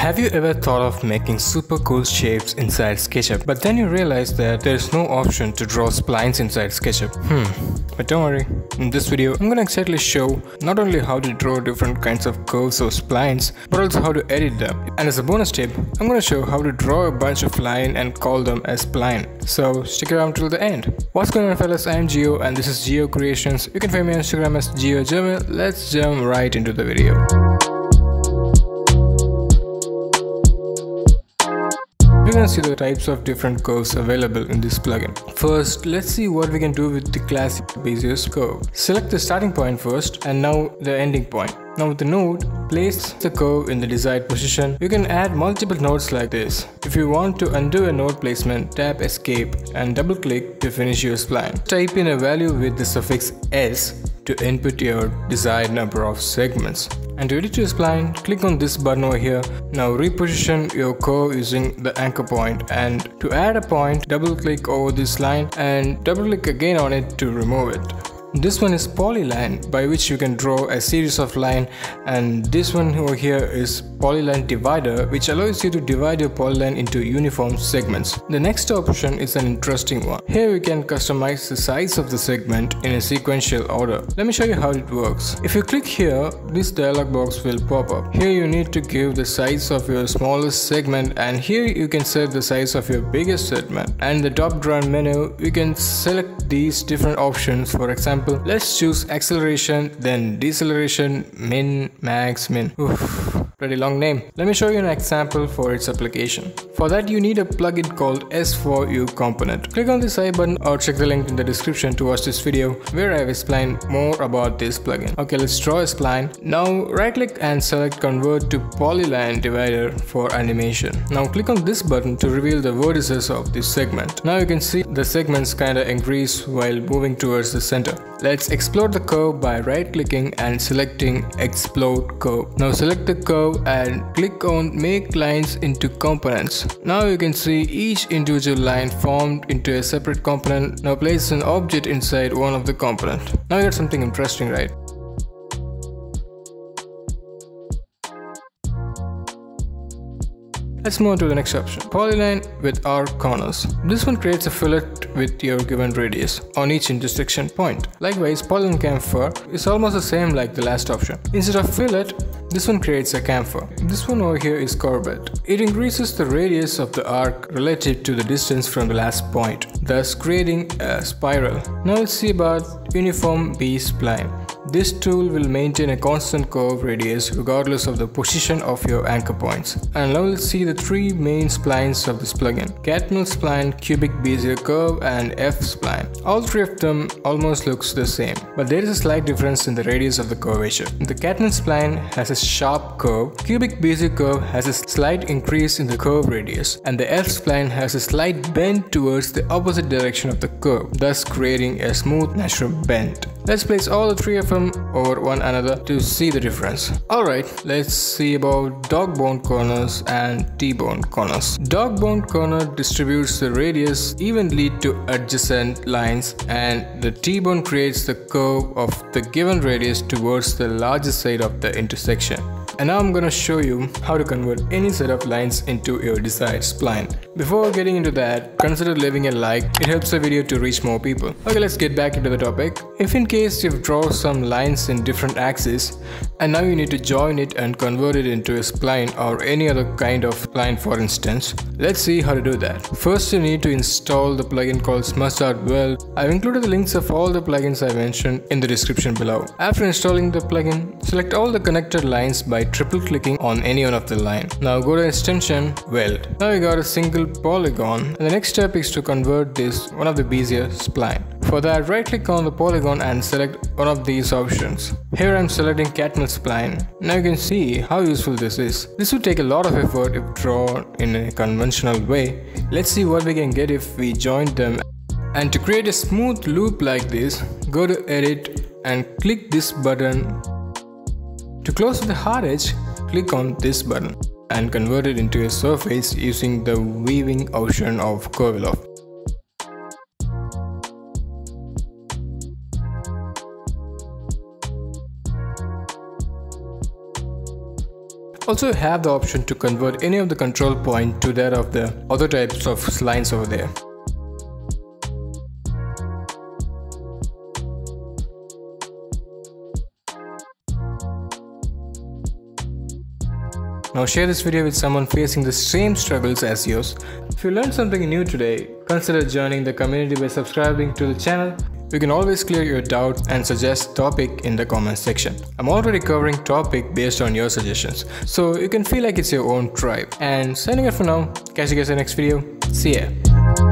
Have you ever thought of making super cool shapes inside SketchUp, but then you realize that there's no option to draw splines inside SketchUp? Hmm, but don't worry. In this video, I'm gonna exactly show not only how to draw different kinds of curves or splines, but also how to edit them. And as a bonus tip, I'm gonna show how to draw a bunch of line and call them as spline. So stick around till the end. What's going on fellas, I'm Geo and this is Geo Creations. You can find me on Instagram as Geo Jerwin. Let's jump right into the video. Gonna see the types of different curves available in this plugin. First, let's see what we can do with the classic Bezier curve. Select the starting point first and now the ending point. Now with the node, place the curve in the desired position. You can add multiple nodes like this. If you want to undo a node placement, tap escape and double click to finish your spline. Type in a value with the suffix s to input your desired number of segments. And to edit spline, click on this button over here. Now reposition your curve using the anchor point and to add a point, double click over this line and double click again on it to remove it. This one is polyline by which you can draw a series of line and this one over here is polyline divider which allows you to divide your polyline into uniform segments. The next option is an interesting one. Here we can customize the size of the segment in a sequential order. Let me show you how it works. If you click here, this dialog box will pop up. Here you need to give the size of your smallest segment and here you can set the size of your biggest segment. And the top drawn menu, you can select these different options for example example, let's choose acceleration, then deceleration, min, max, min. Oof, pretty long name. Let me show you an example for its application. For that you need a plugin called S4U component. Click on this I button or check the link in the description to watch this video where I have explained more about this plugin. Okay, let's draw a spline. Now right click and select convert to polyline divider for animation. Now click on this button to reveal the vertices of this segment. Now you can see the segments kinda increase while moving towards the center. Let's explode the curve by right clicking and selecting explode curve. Now select the curve and click on make lines into components. Now you can see each individual line formed into a separate component. Now place an object inside one of the component. Now you got something interesting right? Let's move on to the next option. Polyline with arc corners. This one creates a fillet with your given radius on each intersection point. Likewise, polyline chamfer is almost the same like the last option. Instead of fillet, this one creates a chamfer. This one over here is courbette. It increases the radius of the arc relative to the distance from the last point, thus creating a spiral. Now let's see about uniform B-spline. This tool will maintain a constant curve radius regardless of the position of your anchor points. And now let's see the three main splines of this plugin. Catmull spline, cubic Bezier curve and F-spline. All three of them almost looks the same, but there is a slight difference in the radius of the curvature. The Catmull spline has a sharp curve, cubic Bezier curve has a slight increase in the curve radius, and the F-spline has a slight bend towards the opposite direction of the curve, thus creating a smooth natural bend. Let's place all the three of them over one another to see the difference. Alright, let's see about dog bone corners and T-bone corners. Dog bone corner distributes the radius evenly to adjacent lines and the T-bone creates the curve of the given radius towards the largest side of the intersection. And now I'm gonna show you how to convert any set of lines into your desired spline. Before getting into that, consider leaving a like, it helps the video to reach more people. Okay, let's get back into the topic. If in case you've drawn some lines in different axes, and now you need to join it and convert it into a spline or any other kind of spline for instance, let's see how to do that. First you need to install the plugin called Smustard Weld. I've included the links of all the plugins I mentioned in the description below. After installing the plugin, select all the connected lines by triple clicking on any one of the line. Now go to extension weld. Now you got a single polygon and the next step is to convert this one of the Bezier spline. For that right click on the polygon and select one of these options. Here I'm selecting Catmull spline. Now you can see how useful this is. This would take a lot of effort if drawn in a conventional way. Let's see what we can get if we join them. And to create a smooth loop like this, go to edit and click this button to close the hard edge, click on this button and convert it into a surface using the weaving option of Curviloft. Also have the option to convert any of the control point to that of the other types of lines over there. Now share this video with someone facing the same struggles as yours. If you learned something new today, consider joining the community by subscribing to the channel. You can always clear your doubts and suggest topic in the comment section. I'm already covering topic based on your suggestions, so you can feel like it's your own tribe. And signing off for now, catch you guys in the next video. See ya.